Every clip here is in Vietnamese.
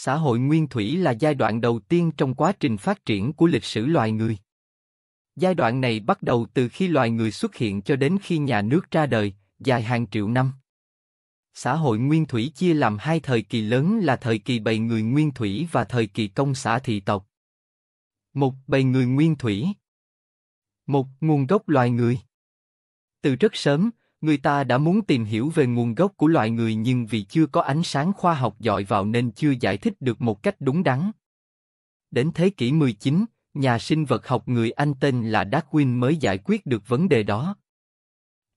Xã hội nguyên thủy là giai đoạn đầu tiên trong quá trình phát triển của lịch sử loài người. Giai đoạn này bắt đầu từ khi loài người xuất hiện cho đến khi nhà nước ra đời, dài hàng triệu năm. Xã hội nguyên thủy chia làm hai thời kỳ lớn là thời kỳ bầy người nguyên thủy và thời kỳ công xã thị tộc. Một bầy người nguyên thủy. Một nguồn gốc loài người. Từ rất sớm, người ta đã muốn tìm hiểu về nguồn gốc của loài người nhưng vì chưa có ánh sáng khoa học dọi vào nên chưa giải thích được một cách đúng đắn. Đến thế kỷ 19, nhà sinh vật học người Anh tên là Darwin mới giải quyết được vấn đề đó.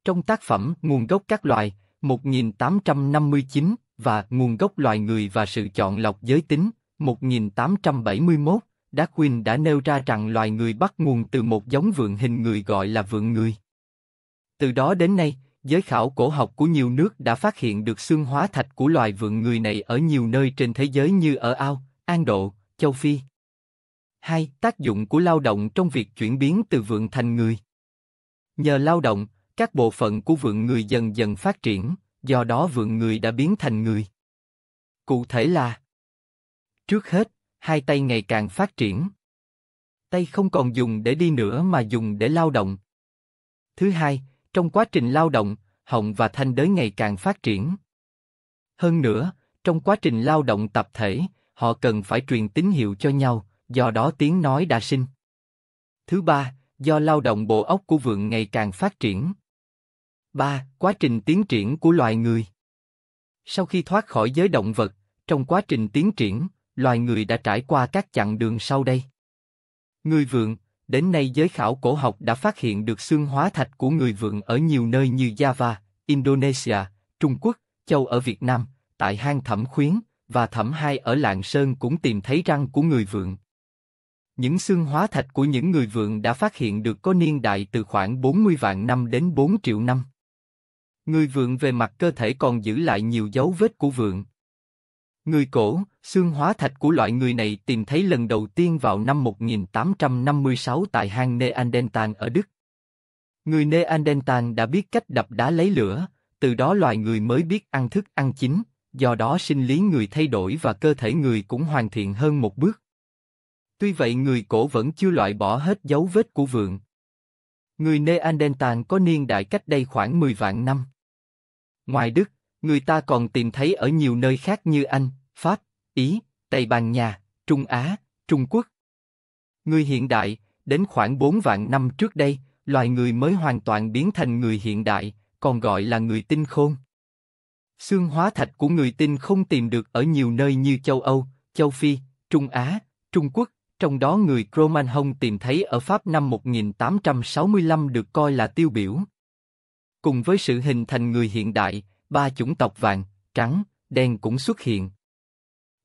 Trong tác phẩm Nguồn gốc các loài, 1859 và Nguồn gốc loài người và sự chọn lọc giới tính, 1871, Darwin đã nêu ra rằng loài người bắt nguồn từ một giống vượn hình người gọi là vượn người. Từ đó đến nay, giới khảo cổ học của nhiều nước đã phát hiện được xương hóa thạch của loài vượn người này ở nhiều nơi trên thế giới như ở Ao, An Độ, Châu Phi. 2. Tác dụng của lao động trong việc chuyển biến từ vượn thành người. Nhờ lao động, các bộ phận của vượn người dần dần phát triển, do đó vượn người đã biến thành người. Cụ thể là Trước hết, hai tay ngày càng phát triển. Tay không còn dùng để đi nữa mà dùng để lao động. Thứ hai, trong quá trình lao động, họng và thanh đới ngày càng phát triển. Hơn nữa, trong quá trình lao động tập thể, họ cần phải truyền tín hiệu cho nhau, do đó tiếng nói đã sinh. Thứ ba, do lao động bộ óc của vượn ngày càng phát triển. 3. Quá trình tiến triển của loài người Sau khi thoát khỏi giới động vật, trong quá trình tiến triển, loài người đã trải qua các chặng đường sau đây. Người vượn, đến nay giới khảo cổ học đã phát hiện được xương hóa thạch của người vượn ở nhiều nơi như Java, Indonesia, Trung Quốc, châu ở Việt Nam, tại hang Thẩm Khuyến, và Thẩm Hai ở Lạng Sơn cũng tìm thấy răng của người vượn. Những xương hóa thạch của những người vượn đã phát hiện được có niên đại từ khoảng 40 vạn năm đến 4 triệu năm. Người vượn về mặt cơ thể còn giữ lại nhiều dấu vết của vượn. Người cổ, xương hóa thạch của loại người này tìm thấy lần đầu tiên vào năm 1856 tại hang Neanderthal ở Đức. Người Neanderthal đã biết cách đập đá lấy lửa, từ đó loài người mới biết ăn thức ăn chín, do đó sinh lý người thay đổi và cơ thể người cũng hoàn thiện hơn một bước. Tuy vậy người cổ vẫn chưa loại bỏ hết dấu vết của vượn. Người Neanderthal có niên đại cách đây khoảng 10 vạn năm. Ngoài Đức, người ta còn tìm thấy ở nhiều nơi khác như Anh, Pháp, Ý, Tây Ban Nha, Trung Á, Trung Quốc. Người hiện đại, đến khoảng 4 vạn năm trước đây, loài người mới hoàn toàn biến thành người hiện đại, còn gọi là người tinh khôn. Xương hóa thạch của người tinh không tìm được ở nhiều nơi như châu Âu, châu Phi, Trung Á, Trung Quốc, trong đó người Cro-Magnon tìm thấy ở Pháp năm 1865 được coi là tiêu biểu. Cùng với sự hình thành người hiện đại, ba chủng tộc vàng, trắng, đen cũng xuất hiện.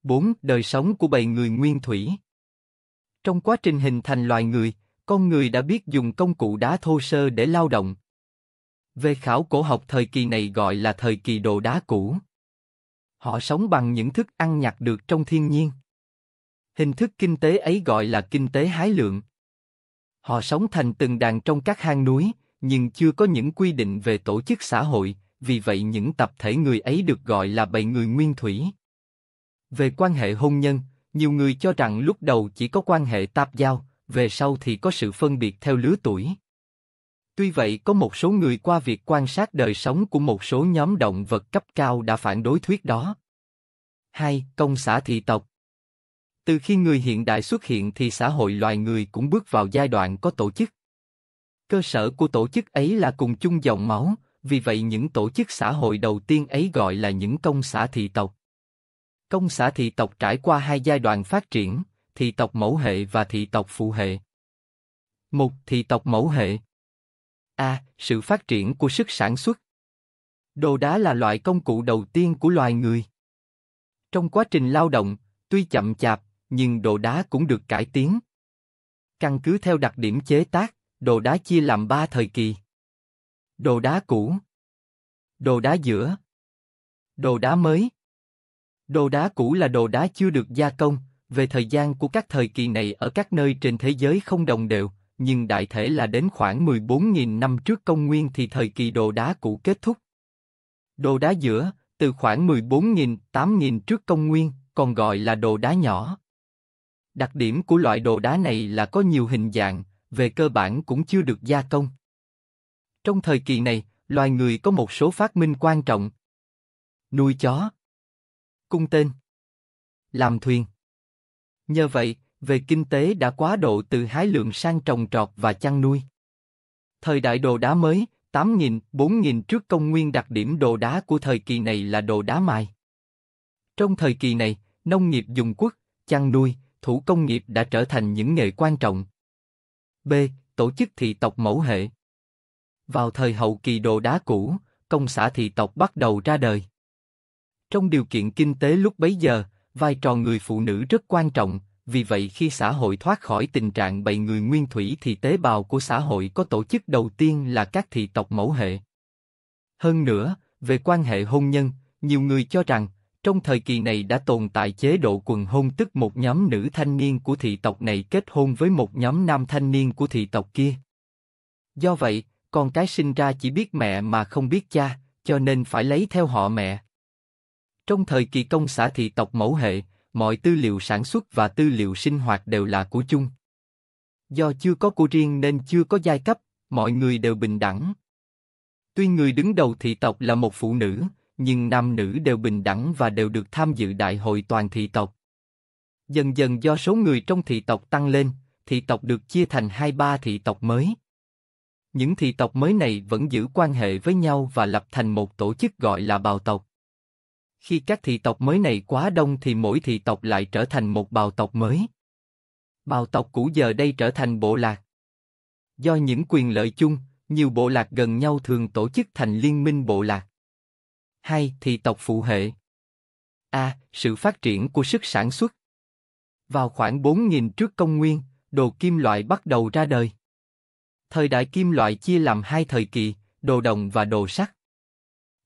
4. Đời sống của bầy người nguyên thủy Trong quá trình hình thành loài người, con người đã biết dùng công cụ đá thô sơ để lao động. Về khảo cổ học thời kỳ này gọi là thời kỳ đồ đá cũ. Họ sống bằng những thức ăn nhặt được trong thiên nhiên. Hình thức kinh tế ấy gọi là kinh tế hái lượng. Họ sống thành từng đàn trong các hang núi, nhưng chưa có những quy định về tổ chức xã hội, vì vậy những tập thể người ấy được gọi là bầy người nguyên thủy. Về quan hệ hôn nhân, nhiều người cho rằng lúc đầu chỉ có quan hệ tạp giao, về sau thì có sự phân biệt theo lứa tuổi. Tuy vậy có một số người qua việc quan sát đời sống của một số nhóm động vật cấp cao đã phản đối thuyết đó. 2. Công xã thị tộc Từ khi người hiện đại xuất hiện thì xã hội loài người cũng bước vào giai đoạn có tổ chức. Cơ sở của tổ chức ấy là cùng chung dòng máu, vì vậy những tổ chức xã hội đầu tiên ấy gọi là những công xã thị tộc. Công xã thị tộc trải qua hai giai đoạn phát triển, thị tộc mẫu hệ và thị tộc phụ hệ. Một thị tộc mẫu hệ. A. Sự phát triển của sức sản xuất. Đồ đá là loại công cụ đầu tiên của loài người. Trong quá trình lao động, tuy chậm chạp, nhưng đồ đá cũng được cải tiến. Căn cứ theo đặc điểm chế tác, đồ đá chia làm ba thời kỳ. Đồ đá cũ. Đồ đá giữa. Đồ đá mới. Đồ đá cũ là đồ đá chưa được gia công, về thời gian của các thời kỳ này ở các nơi trên thế giới không đồng đều, nhưng đại thể là đến khoảng 14.000 năm trước công nguyên thì thời kỳ đồ đá cũ kết thúc. Đồ đá giữa, từ khoảng 14.000, 8.000 trước công nguyên, còn gọi là đồ đá nhỏ. Đặc điểm của loại đồ đá này là có nhiều hình dạng, về cơ bản cũng chưa được gia công. Trong thời kỳ này, loài người có một số phát minh quan trọng. Nuôi chó. Cung tên. Làm thuyền. Nhờ vậy, về kinh tế đã quá độ từ hái lượng sang trồng trọt và chăn nuôi. Thời đại đồ đá mới, 8.000, 4.000 trước công nguyên đặc điểm đồ đá của thời kỳ này là đồ đá mài. Trong thời kỳ này, nông nghiệp dùng quốc, chăn nuôi, thủ công nghiệp đã trở thành những nghề quan trọng. B. Tổ chức thị tộc mẫu hệ Vào thời hậu kỳ đồ đá cũ, công xã thị tộc bắt đầu ra đời. Trong điều kiện kinh tế lúc bấy giờ, vai trò người phụ nữ rất quan trọng, vì vậy khi xã hội thoát khỏi tình trạng bầy người nguyên thủy thì tế bào của xã hội có tổ chức đầu tiên là các thị tộc mẫu hệ. Hơn nữa, về quan hệ hôn nhân, nhiều người cho rằng, trong thời kỳ này đã tồn tại chế độ quần hôn tức một nhóm nữ thanh niên của thị tộc này kết hôn với một nhóm nam thanh niên của thị tộc kia. Do vậy, con cái sinh ra chỉ biết mẹ mà không biết cha, cho nên phải lấy theo họ mẹ. Trong thời kỳ công xã thị tộc mẫu hệ, mọi tư liệu sản xuất và tư liệu sinh hoạt đều là của chung. Do chưa có của riêng nên chưa có giai cấp, mọi người đều bình đẳng. Tuy người đứng đầu thị tộc là một phụ nữ, nhưng nam nữ đều bình đẳng và đều được tham dự đại hội toàn thị tộc. Dần dần do số người trong thị tộc tăng lên, thị tộc được chia thành hai ba thị tộc mới. Những thị tộc mới này vẫn giữ quan hệ với nhau và lập thành một tổ chức gọi là bào tộc. Khi các thị tộc mới này quá đông thì mỗi thị tộc lại trở thành một bào tộc mới. Bào tộc cũ giờ đây trở thành bộ lạc. Do những quyền lợi chung, nhiều bộ lạc gần nhau thường tổ chức thành liên minh bộ lạc. Hai, thị tộc phụ hệ. A. Sự phát triển của sức sản xuất. Vào khoảng 4.000 trước công nguyên, đồ kim loại bắt đầu ra đời. Thời đại kim loại chia làm hai thời kỳ, đồ đồng và đồ sắt.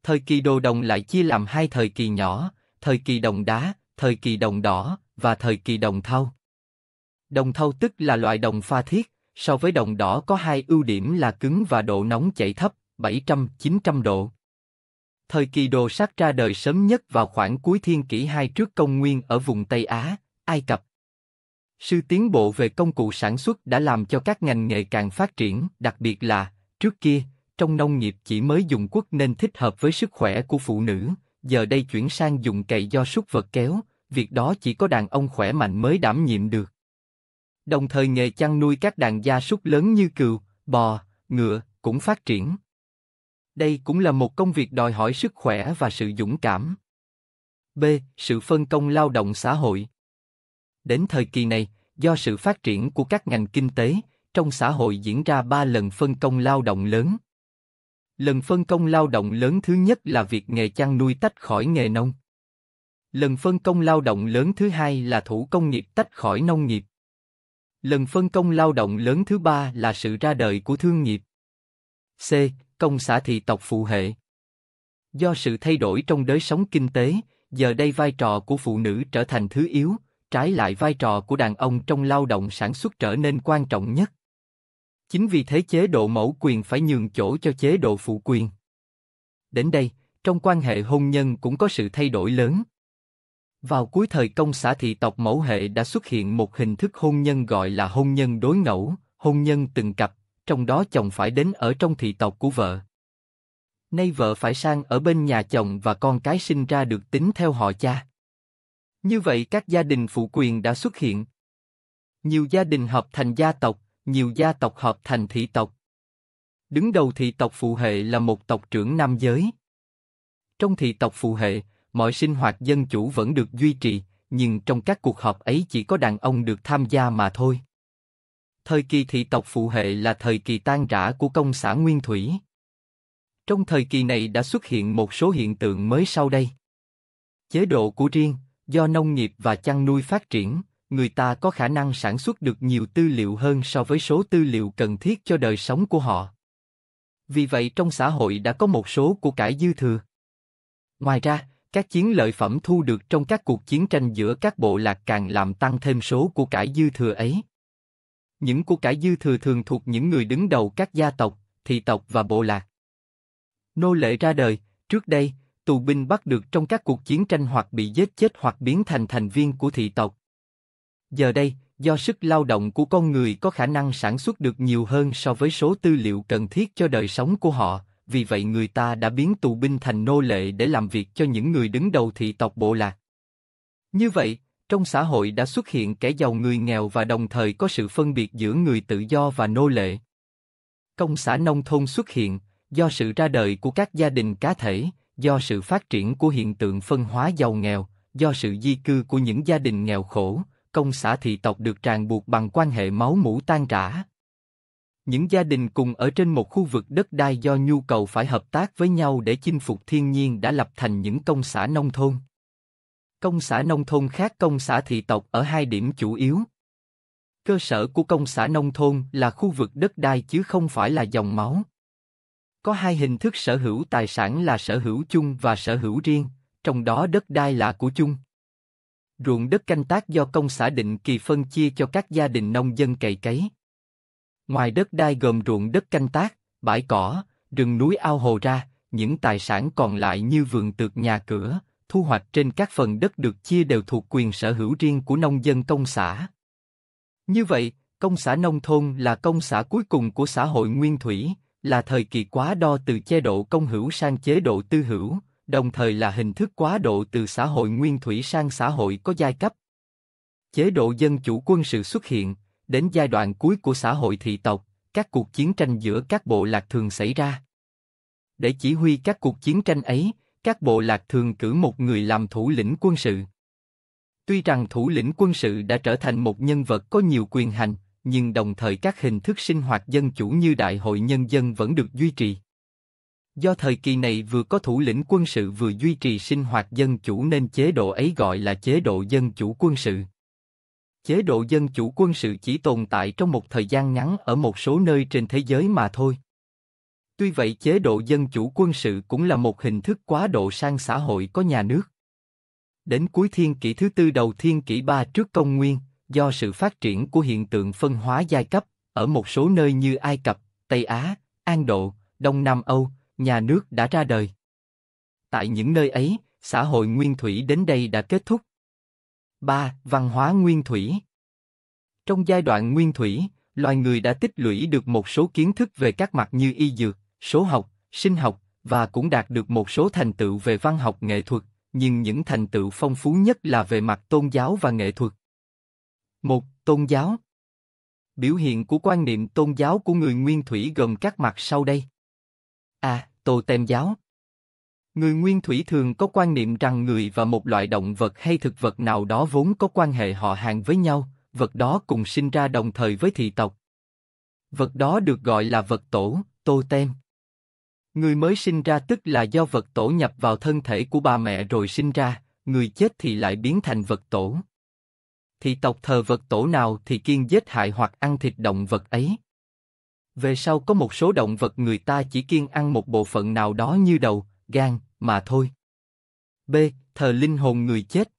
Thời kỳ đồ đồng lại chia làm hai thời kỳ nhỏ, thời kỳ đồng đá, thời kỳ đồng đỏ và thời kỳ đồng thau. Đồng thau tức là loại đồng pha thiết, so với đồng đỏ có hai ưu điểm là cứng và độ nóng chảy thấp, 700-900 độ. Thời kỳ đồ sắt ra đời sớm nhất vào khoảng cuối thiên kỷ 2 trước công nguyên ở vùng Tây Á, Ai Cập. Sự tiến bộ về công cụ sản xuất đã làm cho các ngành nghề càng phát triển, đặc biệt là, trước kia, trong nông nghiệp chỉ mới dùng quất nên thích hợp với sức khỏe của phụ nữ, giờ đây chuyển sang dùng cày do súc vật kéo, việc đó chỉ có đàn ông khỏe mạnh mới đảm nhiệm được. Đồng thời nghề chăn nuôi các đàn gia súc lớn như cừu, bò, ngựa cũng phát triển. Đây cũng là một công việc đòi hỏi sức khỏe và sự dũng cảm. B. Sự phân công lao động xã hội. Đến thời kỳ này, do sự phát triển của các ngành kinh tế, trong xã hội diễn ra ba lần phân công lao động lớn. Lần phân công lao động lớn thứ nhất là việc nghề chăn nuôi tách khỏi nghề nông. Lần phân công lao động lớn thứ hai là thủ công nghiệp tách khỏi nông nghiệp. Lần phân công lao động lớn thứ ba là sự ra đời của thương nghiệp. C. Công xã thị tộc phụ hệ. Do sự thay đổi trong đời sống kinh tế, giờ đây vai trò của phụ nữ trở thành thứ yếu, trái lại vai trò của đàn ông trong lao động sản xuất trở nên quan trọng nhất. Chính vì thế chế độ mẫu quyền phải nhường chỗ cho chế độ phụ quyền. Đến đây, trong quan hệ hôn nhân cũng có sự thay đổi lớn. Vào cuối thời công xã thị tộc mẫu hệ đã xuất hiện một hình thức hôn nhân gọi là hôn nhân đối ngẫu, hôn nhân từng cặp, trong đó chồng phải đến ở trong thị tộc của vợ. Nay vợ phải sang ở bên nhà chồng và con cái sinh ra được tính theo họ cha. Như vậy các gia đình phụ quyền đã xuất hiện. Nhiều gia đình hợp thành gia tộc, nhiều gia tộc hợp thành thị tộc. Đứng đầu thị tộc phụ hệ là một tộc trưởng nam giới. Trong thị tộc phụ hệ, mọi sinh hoạt dân chủ vẫn được duy trì, nhưng trong các cuộc họp ấy chỉ có đàn ông được tham gia mà thôi. Thời kỳ thị tộc phụ hệ là thời kỳ tan rã của công xã Nguyên Thủy. Trong thời kỳ này đã xuất hiện một số hiện tượng mới sau đây. Chế độ của riêng, do nông nghiệp và chăn nuôi phát triển, người ta có khả năng sản xuất được nhiều tư liệu hơn so với số tư liệu cần thiết cho đời sống của họ. Vì vậy trong xã hội đã có một số của cải dư thừa. Ngoài ra, các chiến lợi phẩm thu được trong các cuộc chiến tranh giữa các bộ lạc càng làm tăng thêm số của cải dư thừa ấy. Những của cải dư thừa thường thuộc những người đứng đầu các gia tộc, thị tộc và bộ lạc. Nô lệ ra đời, trước đây, tù binh bắt được trong các cuộc chiến tranh hoặc bị giết chết hoặc biến thành thành viên của thị tộc. Giờ đây, do sức lao động của con người có khả năng sản xuất được nhiều hơn so với số tư liệu cần thiết cho đời sống của họ, vì vậy người ta đã biến tù binh thành nô lệ để làm việc cho những người đứng đầu thị tộc bộ lạc. Như vậy, trong xã hội đã xuất hiện kẻ giàu người nghèo và đồng thời có sự phân biệt giữa người tự do và nô lệ. Công xã nông thôn xuất hiện, do sự ra đời của các gia đình cá thể, do sự phát triển của hiện tượng phân hóa giàu nghèo, do sự di cư của những gia đình nghèo khổ, công xã thị tộc được ràng buộc bằng quan hệ máu mủ tan rã. Những gia đình cùng ở trên một khu vực đất đai do nhu cầu phải hợp tác với nhau để chinh phục thiên nhiên đã lập thành những công xã nông thôn. Công xã nông thôn khác công xã thị tộc ở hai điểm chủ yếu. Cơ sở của công xã nông thôn là khu vực đất đai chứ không phải là dòng máu. Có hai hình thức sở hữu tài sản là sở hữu chung và sở hữu riêng, trong đó đất đai là của chung. Ruộng đất canh tác do công xã định kỳ phân chia cho các gia đình nông dân cày cấy. Ngoài đất đai gồm ruộng đất canh tác, bãi cỏ, rừng núi ao hồ ra, những tài sản còn lại như vườn tược nhà cửa, thu hoạch trên các phần đất được chia đều thuộc quyền sở hữu riêng của nông dân công xã. Như vậy, công xã nông thôn là công xã cuối cùng của xã hội nguyên thủy, là thời kỳ quá đo từ chế độ công hữu sang chế độ tư hữu, đồng thời là hình thức quá độ từ xã hội nguyên thủy sang xã hội có giai cấp. Chế độ dân chủ quân sự xuất hiện, đến giai đoạn cuối của xã hội thị tộc, các cuộc chiến tranh giữa các bộ lạc thường xảy ra. Để chỉ huy các cuộc chiến tranh ấy, các bộ lạc thường cử một người làm thủ lĩnh quân sự. Tuy rằng thủ lĩnh quân sự đã trở thành một nhân vật có nhiều quyền hành, nhưng đồng thời các hình thức sinh hoạt dân chủ như đại hội nhân dân vẫn được duy trì. Do thời kỳ này vừa có thủ lĩnh quân sự vừa duy trì sinh hoạt dân chủ nên chế độ ấy gọi là chế độ dân chủ quân sự. Chế độ dân chủ quân sự chỉ tồn tại trong một thời gian ngắn ở một số nơi trên thế giới mà thôi. Tuy vậy chế độ dân chủ quân sự cũng là một hình thức quá độ sang xã hội có nhà nước. Đến cuối thiên kỷ thứ tư đầu thiên kỷ ba trước công nguyên, do sự phát triển của hiện tượng phân hóa giai cấp, ở một số nơi như Ai Cập, Tây Á, An Độ, Đông Nam Âu, nhà nước đã ra đời. Tại những nơi ấy, xã hội nguyên thủy đến đây đã kết thúc. 3. Văn hóa nguyên thủy Trong giai đoạn nguyên thủy, loài người đã tích lũy được một số kiến thức về các mặt như y dược, số học, sinh học và cũng đạt được một số thành tựu về văn học nghệ thuật, nhưng những thành tựu phong phú nhất là về mặt tôn giáo và nghệ thuật. Một, tôn giáo. Biểu hiện của quan niệm tôn giáo của người nguyên thủy gồm các mặt sau đây. A. Tô tem giáo. Người nguyên thủy thường có quan niệm rằng người và một loại động vật hay thực vật nào đó vốn có quan hệ họ hàng với nhau, vật đó cùng sinh ra đồng thời với thị tộc. Vật đó được gọi là vật tổ, tô tem. Người mới sinh ra tức là do vật tổ nhập vào thân thể của bà mẹ rồi sinh ra, người chết thì lại biến thành vật tổ thị tộc thờ vật tổ nào thì kiên giết hại hoặc ăn thịt động vật ấy. Về sau có một số động vật người ta chỉ kiên ăn một bộ phận nào đó như đầu, gan, mà thôi. B. Thờ linh hồn người chết.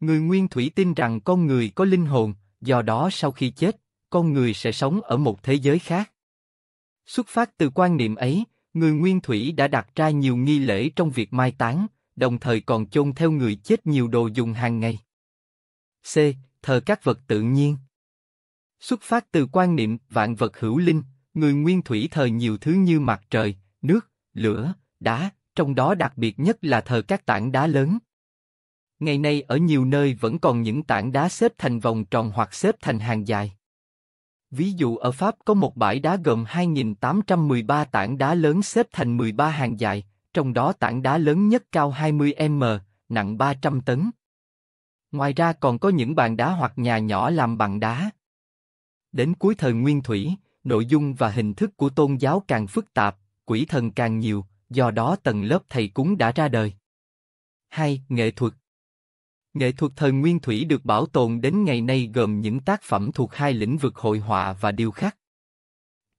Người nguyên thủy tin rằng con người có linh hồn, do đó sau khi chết, con người sẽ sống ở một thế giới khác. Xuất phát từ quan niệm ấy, người nguyên thủy đã đặt ra nhiều nghi lễ trong việc mai táng, đồng thời còn chôn theo người chết nhiều đồ dùng hàng ngày. C. Thờ các vật tự nhiên. Xuất phát từ quan niệm vạn vật hữu linh, người nguyên thủy thờ nhiều thứ như mặt trời, nước, lửa, đá, trong đó đặc biệt nhất là thờ các tảng đá lớn. Ngày nay ở nhiều nơi vẫn còn những tảng đá xếp thành vòng tròn hoặc xếp thành hàng dài. Ví dụ ở Pháp có một bãi đá gồm 2.813 tảng đá lớn xếp thành 13 hàng dài, trong đó tảng đá lớn nhất cao 20m, nặng 300 tấn. Ngoài ra còn có những bàn đá hoặc nhà nhỏ làm bằng đá. Đến cuối thời Nguyên Thủy, nội dung và hình thức của tôn giáo càng phức tạp, quỷ thần càng nhiều, do đó tầng lớp thầy cúng đã ra đời. 2. Nghệ thuật Nghệ thuật thời Nguyên Thủy được bảo tồn đến ngày nay gồm những tác phẩm thuộc hai lĩnh vực hội họa và điêu khắc.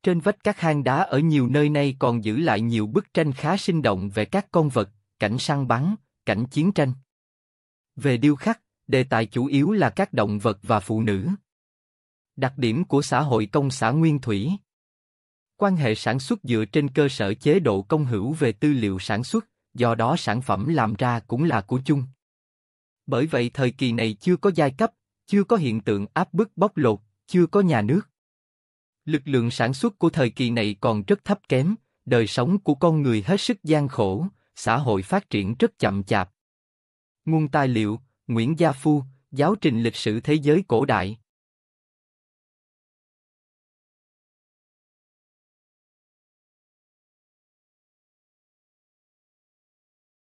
Trên vách các hang đá ở nhiều nơi nay còn giữ lại nhiều bức tranh khá sinh động về các con vật, cảnh săn bắn, cảnh chiến tranh. Về điêu khắc, đề tài chủ yếu là các động vật và phụ nữ. Đặc điểm của xã hội công xã nguyên thủy Quan hệ sản xuất dựa trên cơ sở chế độ công hữu về tư liệu sản xuất, do đó sản phẩm làm ra cũng là của chung. Bởi vậy thời kỳ này chưa có giai cấp, chưa có hiện tượng áp bức bóc lột, chưa có nhà nước. Lực lượng sản xuất của thời kỳ này còn rất thấp kém, đời sống của con người hết sức gian khổ, xã hội phát triển rất chậm chạp. Nguồn tài liệu, Nguyễn Gia Phu, Giáo trình lịch sử thế giới cổ đại,